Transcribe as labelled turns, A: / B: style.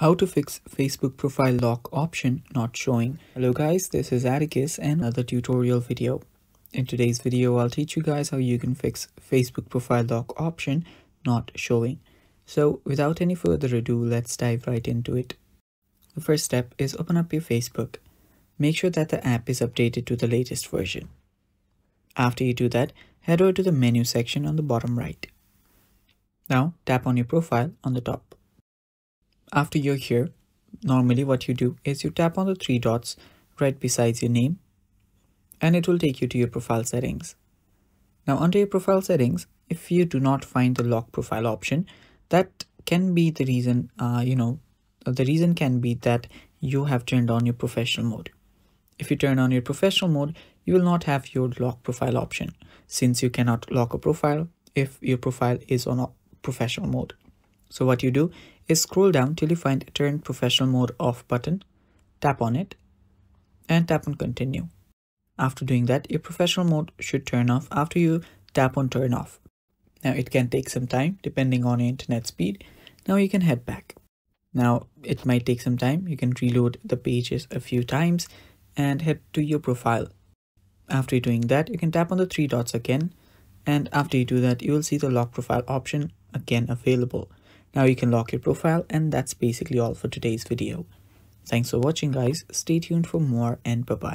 A: How to fix Facebook profile lock option not showing. Hello guys, this is Atticus and another tutorial video. In today's video, I'll teach you guys how you can fix Facebook profile lock option not showing. So without any further ado, let's dive right into it. The first step is open up your Facebook. Make sure that the app is updated to the latest version. After you do that, head over to the menu section on the bottom right. Now tap on your profile on the top. After you're here, normally what you do is you tap on the three dots right beside your name and it will take you to your profile settings. Now under your profile settings, if you do not find the lock profile option, that can be the reason, uh, you know, the reason can be that you have turned on your professional mode. If you turn on your professional mode, you will not have your lock profile option since you cannot lock a profile if your profile is on a professional mode. So what you do is scroll down till you find turn professional mode off button, tap on it and tap on continue. After doing that, your professional mode should turn off after you tap on turn off. Now it can take some time depending on your internet speed. Now you can head back. Now it might take some time. You can reload the pages a few times and head to your profile. After doing that, you can tap on the three dots again. And after you do that, you will see the lock profile option again available. Now you can lock your profile and that's basically all for today's video. Thanks for watching guys. Stay tuned for more and bye bye.